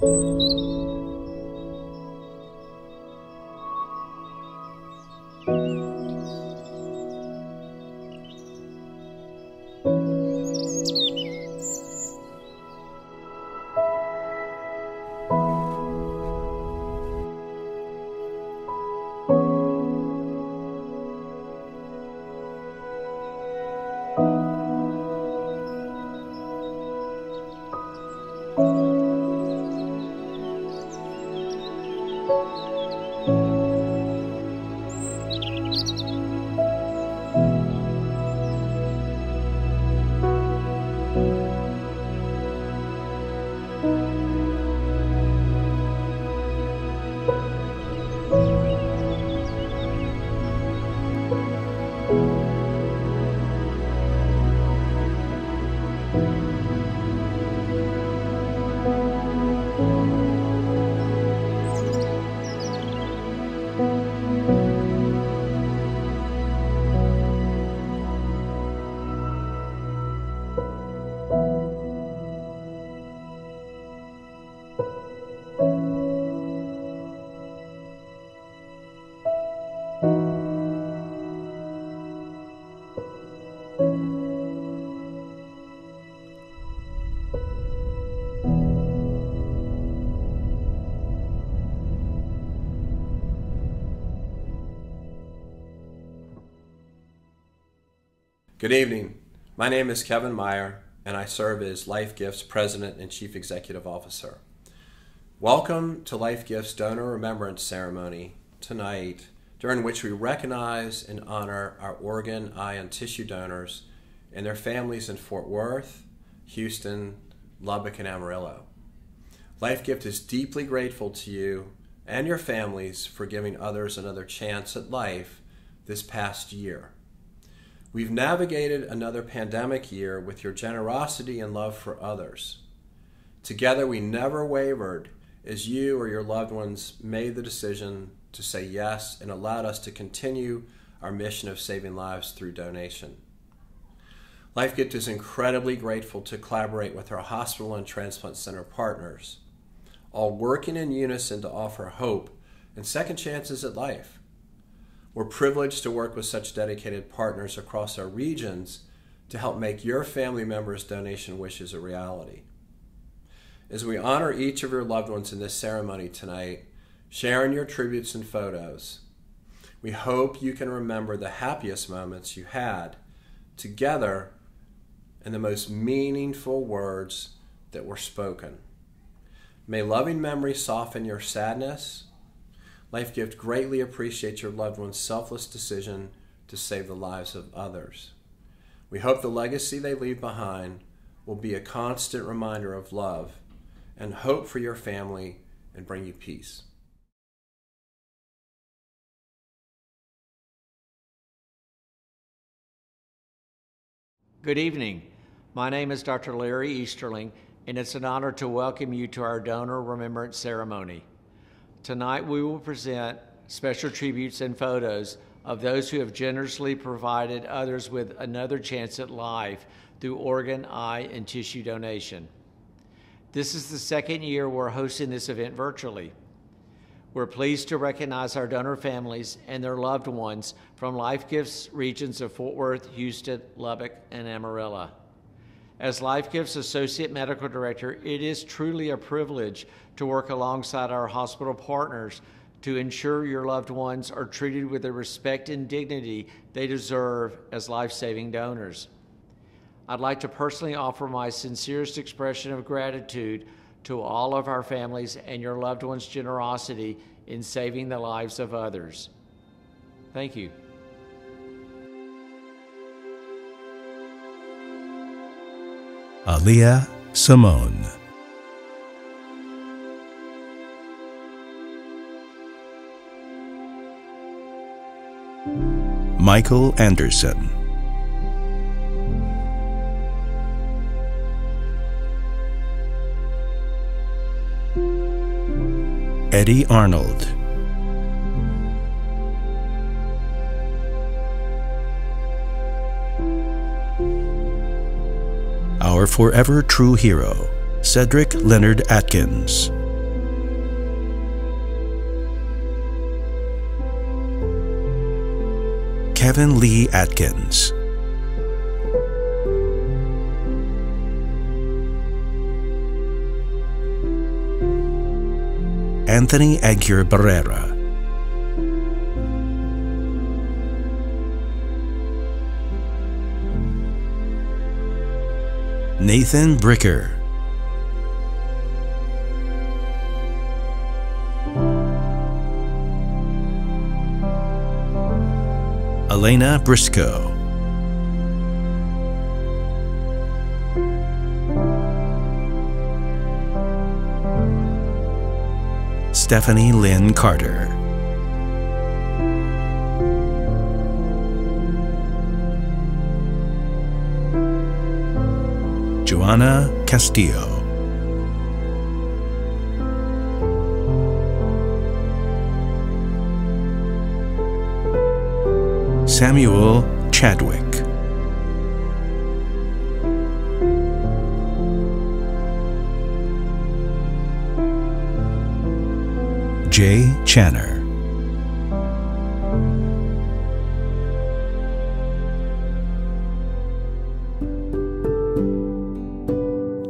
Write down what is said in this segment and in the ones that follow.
嗯。Good evening. My name is Kevin Myer, and I serve as LifeGift's President and Chief Executive Officer. Welcome to LifeGift's Donor Remembrance Ceremony tonight, during which we recognize and honor our organ, eye, and tissue donors and their families in Fort Worth, Houston, Lubbock, and Amarillo. LifeGift is deeply grateful to you and your families for giving others another chance at life this past year. We've navigated another pandemic year with your generosity and love for others. Together, we never wavered as you or your loved ones made the decision to say yes and allowed us to continue our mission of saving lives through donation. LifeGift is incredibly grateful to collaborate with our hospital and transplant center partners, all working in unison to offer hope and second chances at life. We're privileged to work with such dedicated partners across our regions to help make your family members' donation wishes a reality. As we honor each of your loved ones in this ceremony tonight, sharing your tributes and photos, we hope you can remember the happiest moments you had together and the most meaningful words that were spoken. May loving memory soften your sadness LifeGift greatly appreciates your loved one's selfless decision to save the lives of others. We hope the legacy they leave behind will be a constant reminder of love and hope for your family and bring you peace. Good evening. My name is Dr. Larry Easterling, and it's an honor to welcome you to our donor remembrance ceremony. Tonight we will present special tributes and photos of those who have generously provided others with another chance at life through organ, eye, and tissue donation. This is the second year we're hosting this event virtually. We're pleased to recognize our donor families and their loved ones from LifeGift's regions of Fort Worth, Houston, Lubbock, and Amarillo. As LifeGift's Associate Medical Director, it is truly a privilege to work alongside our hospital partners to ensure your loved ones are treated with the respect and dignity they deserve as life saving donors. I'd like to personally offer my sincerest expression of gratitude to all of our families and your loved ones' generosity in saving the lives of others. Thank you. Aliyah Simone. Michael Anderson. Eddie Arnold. our forever true hero, Cedric Leonard Atkins. Kevin Lee Atkins. Anthony Aguirre Barrera. Nathan Bricker. Elena Briscoe. Stephanie Lynn Carter. Joanna Castillo. Samuel Chadwick. Jay Channer.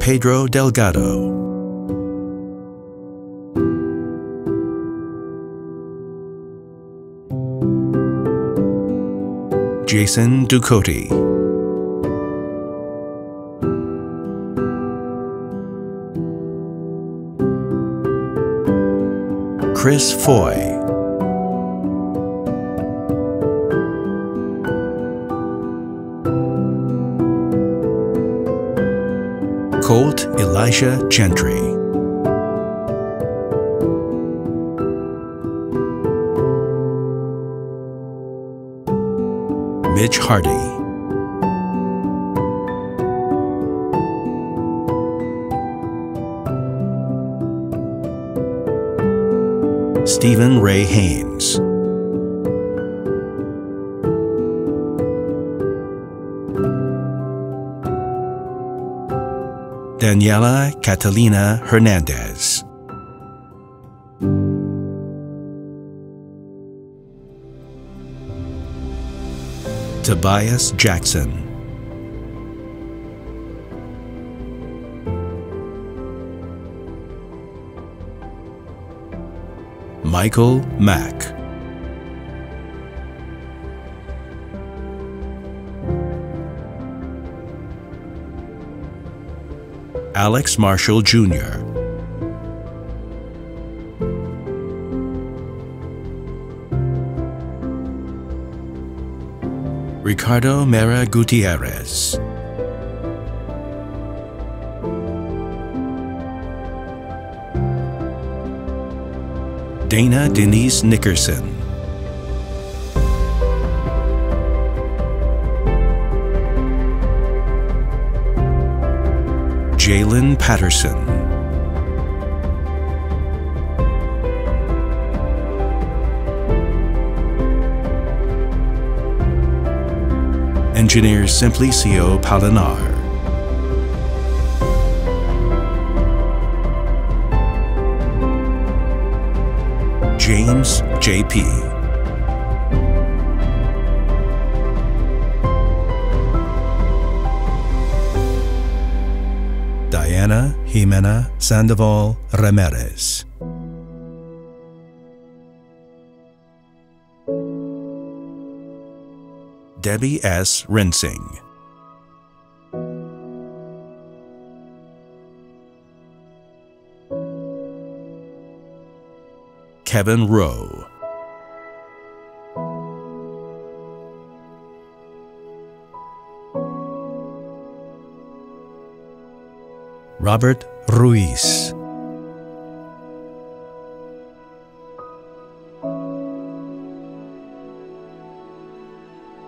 Pedro Delgado. Jason Ducote. Chris Foy. Colt Elijah Gentry. Mitch Hardy. Stephen Ray Haynes. Daniela Catalina Hernandez. Tobias Jackson. Michael Mack. Alex Marshall Jr. Ricardo Mera Gutierrez. Dana Denise Nickerson. Jalen Patterson. Engineer Simplicio Palinar. James J.P. Diana Jimena Sandoval Ramirez. Debbie S. Rinsing. Kevin Rowe. Robert Ruiz.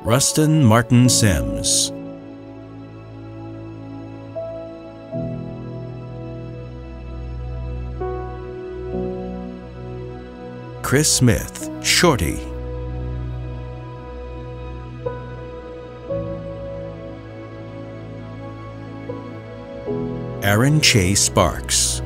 Rustin Martin Sims. Chris Smith, Shorty. Aaron Chase Sparks.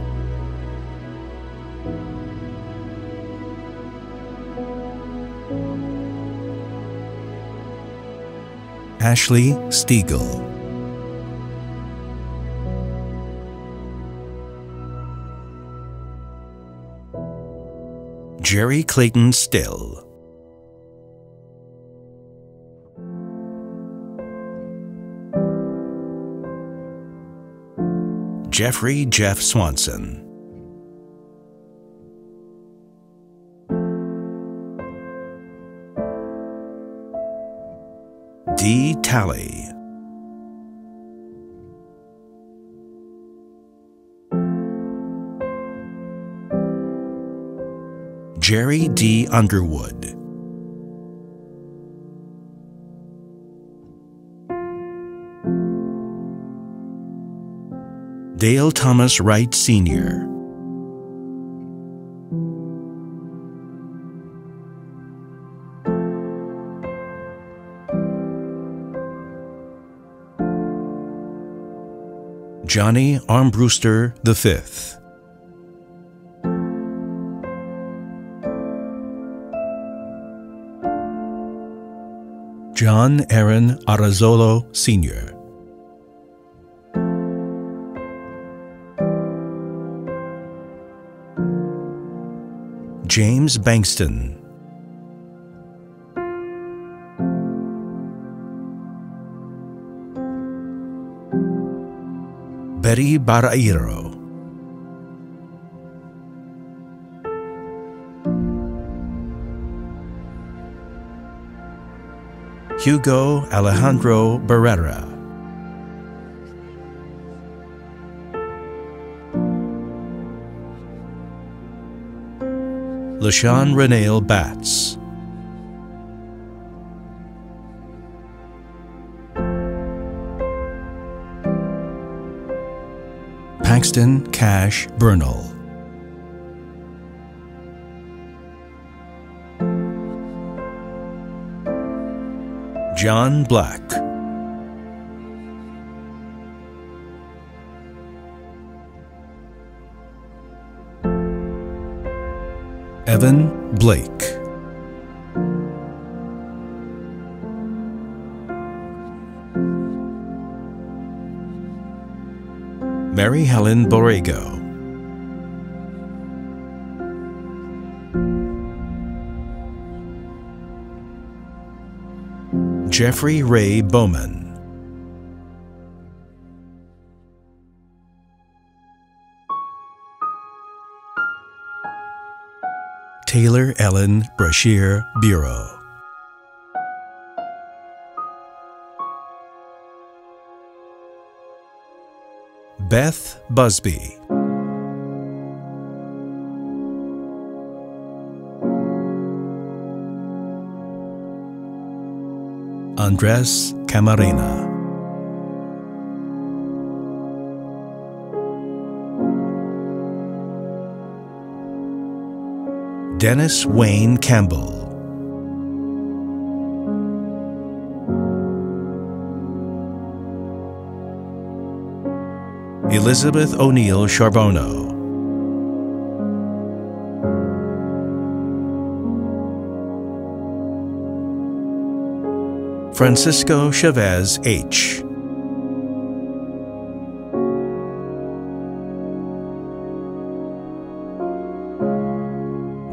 Ashley Stiegel. Jerry Clayton Still. Jeffrey Jeff Swanson. D. Tally. Jerry D. Underwood. Dale Thomas Wright Sr. Johnny Armbruster V. John Aaron Arazzolo Sr. James Bankston. Betty Barairo. Hugo Alejandro Barrera. LaShawn Renale Batts. Paxton Cash Bernal. John Black. Evan Blake. Mary Helen Borrego. Jeffrey Ray Bowman. Taylor Ellen Brashear Bureau. Beth Busby. Andres Camarena. Dennis Wayne Campbell. Elizabeth O'Neill Charbonneau. Francisco Chavez H.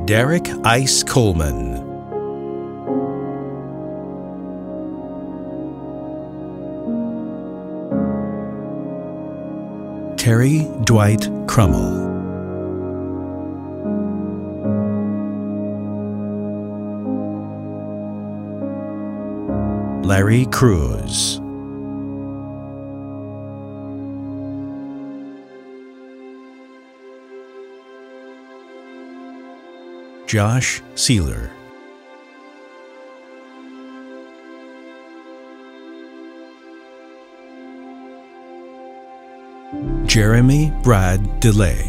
Derek Ice Coleman. Terry Dwight Crummell. Larry Cruz. Josh Sealer. Jeremy Brad DeLay.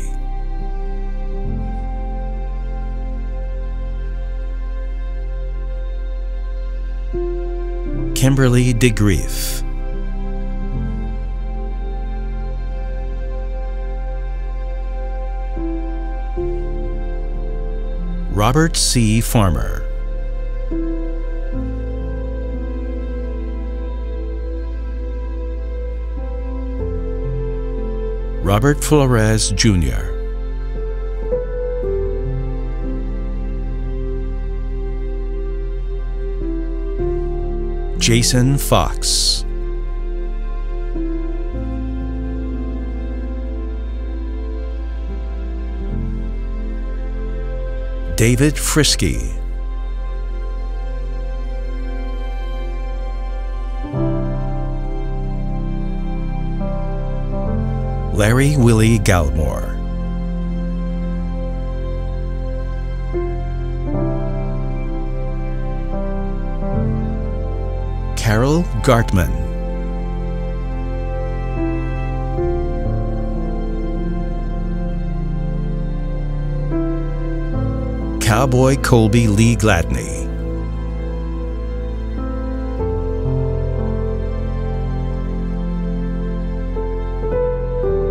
Kimberly DeGrief. Robert C. Farmer. Robert Flores, Jr. Jason Fox. David Frisky. Larry Willie Galmore. Carol Gartman. Cowboy Colby Lee Gladney.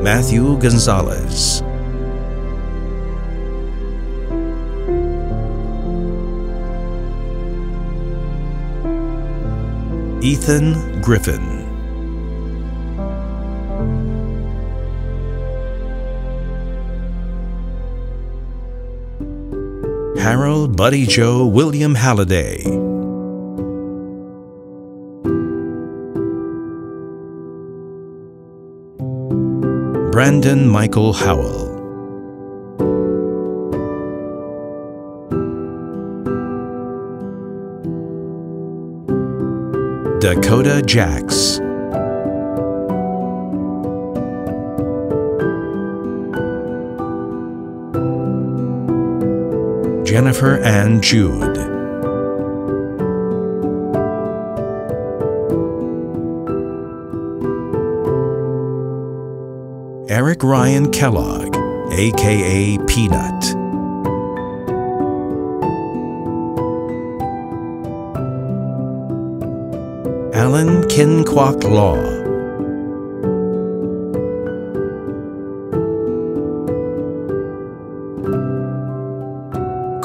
Matthew Gonzalez. Ethan Griffin. Harold Buddy Joe William Halliday. Brandon Michael Howell. Dakota Jacks. Jennifer and Jude. Eric Ryan Kellogg, aka Peanut. Alan Kinquak Law.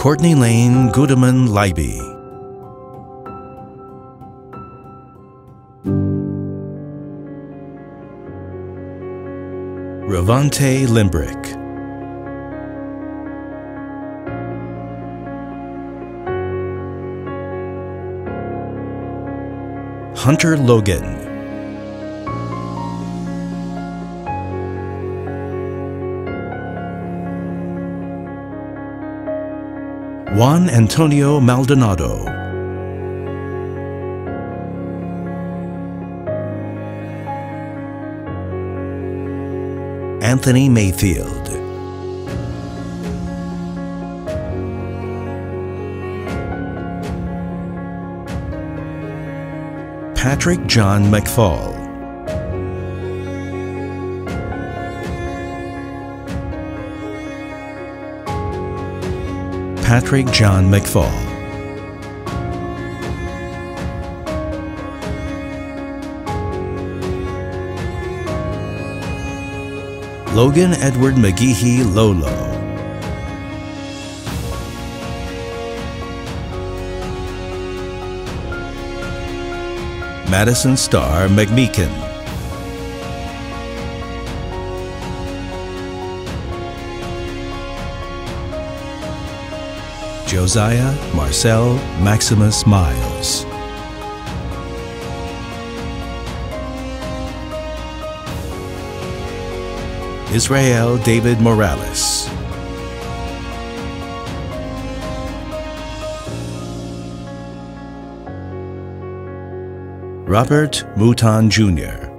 Courtney Lane Gudeman Leiby. Ravante Limbrick. Hunter Logan. Juan Antonio Maldonado. Anthony Mayfield. Patrick John McFall. Patrick John McFall. Logan Edward McGeehee Lolo. Madison Starr McMeekin. Josiah Marcel Maximus Miles. Israel David Morales. Robert Mouton Jr.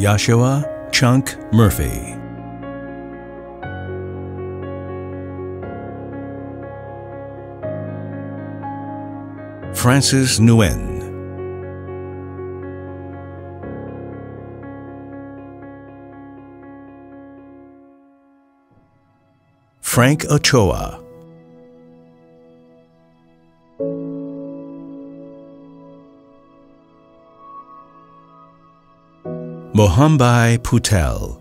Joshua Chunk Murphy. Francis Nguyen. Frank Ochoa. Mohambai Putel.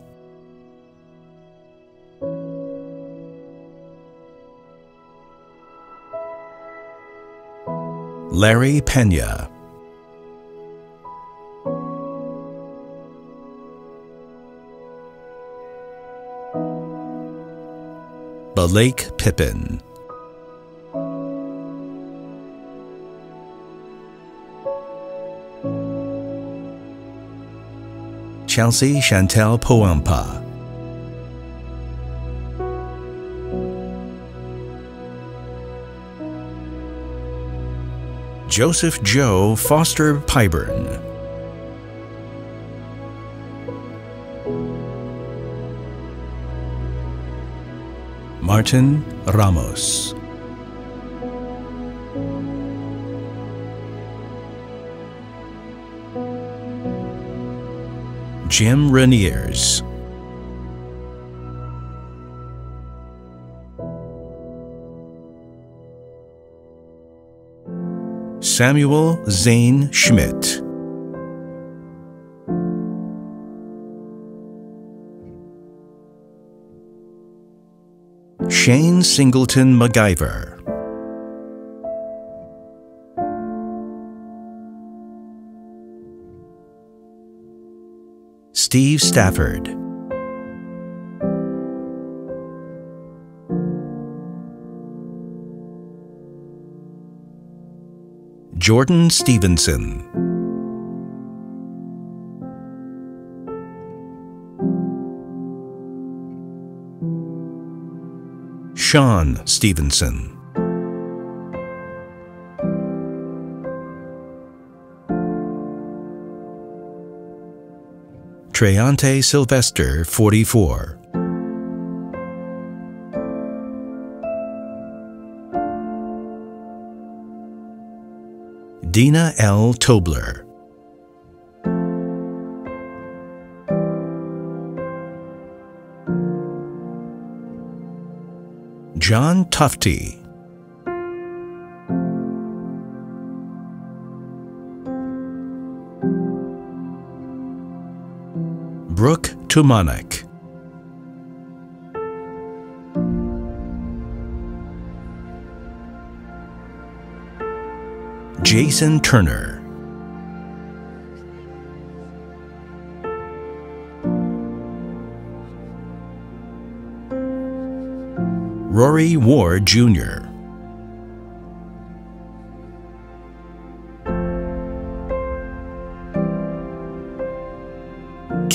Larry Pena. Blake Pippin. Chelsea Chantel Poampa. Joseph Joe Foster Pyburn. Martin Ramos. Jim Reniers. Samuel Zane Schmidt. Shane Singleton MacGyver. Steve Stafford. Jordan Stevenson. Sean Stevenson. Treante Sylvester, 44. Dina L. Tobler. John Tufty. Brooke Tumanek. Jason Turner. Rory Ward Jr.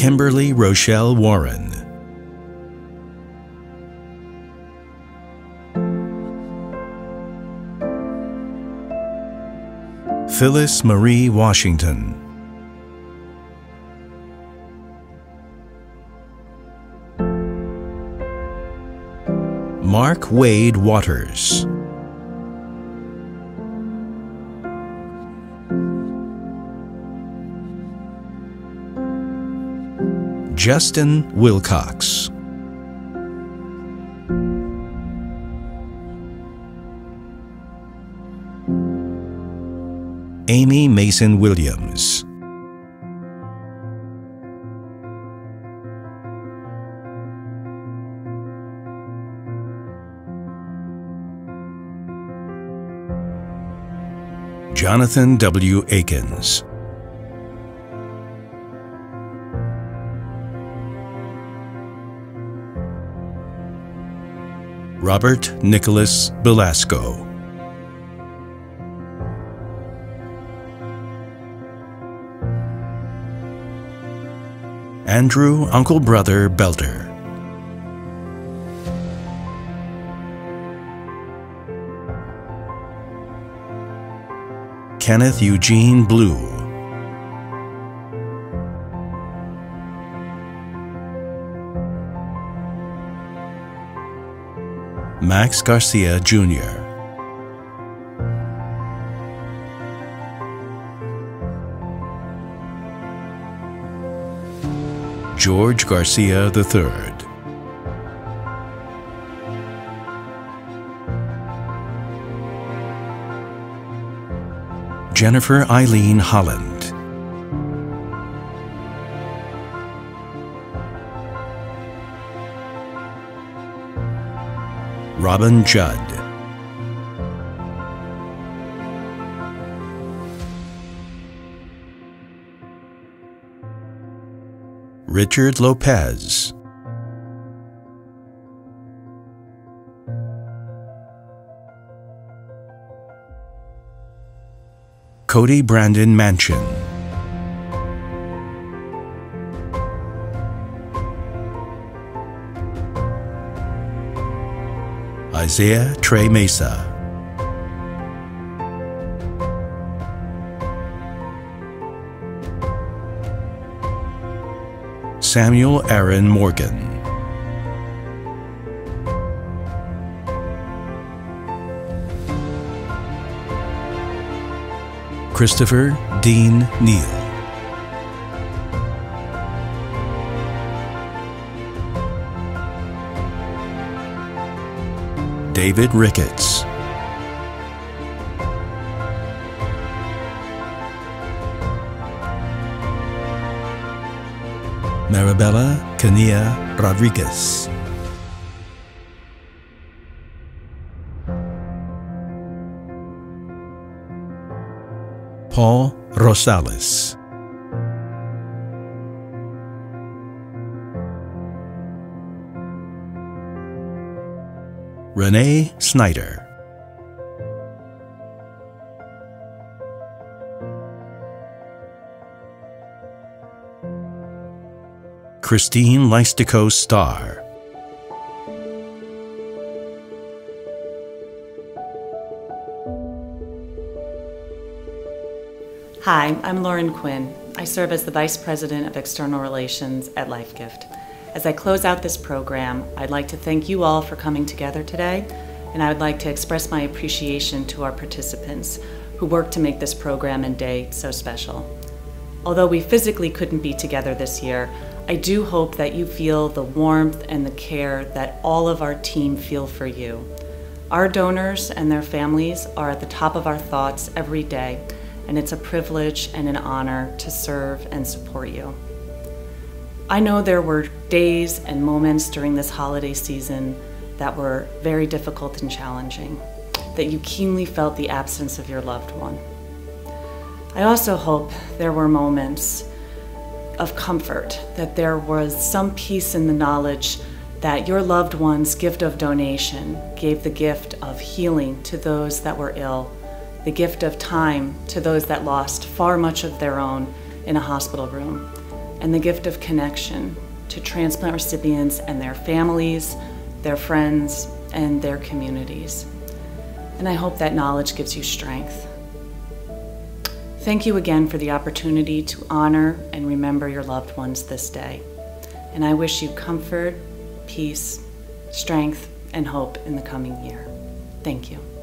Kimberly Rochelle Warren. Phyllis Marie Washington. Mark Wade Waters. Justin Wilcox. Amy Mason Williams. Jonathan W. Akins. Robert Nicholas Belasco. Andrew Uncle Brother Belter. Kenneth Eugene Blue. Max Garcia Jr. George Garcia III. Jennifer Eileen Holland. Robin Judd. Richard Lopez. Cody Brandon Mansion. Isaiah Trey Mesa. Samuel Aaron Morgan. Christopher Dean Neal. David Ricketts. Marabella Cania Rodriguez. Paul Rosales. Renee Snyder. Christine Lystico Starr. Hi, I'm Lauren Quinn. I serve as the Vice President of External Relations at LifeGift. As I close out this program, I'd like to thank you all for coming together today, and I would like to express my appreciation to our participants who worked to make this program and day so special. Although we physically couldn't be together this year, I do hope that you feel the warmth and the care that all of our team feel for you. Our donors and their families are at the top of our thoughts every day, and it's a privilege and an honor to serve and support you. I know there were days and moments during this holiday season that were very difficult and challenging, that you keenly felt the absence of your loved one. I also hope there were moments of comfort, that there was some peace in the knowledge that your loved one's gift of donation gave the gift of healing to those that were ill, the gift of time to those that lost far much of their own in a hospital room, and the gift of connection to transplant recipients and their families, their friends, and their communities. And I hope that knowledge gives you strength. Thank you again for the opportunity to honor and remember your loved ones this day. And I wish you comfort, peace, strength, and hope in the coming year. Thank you.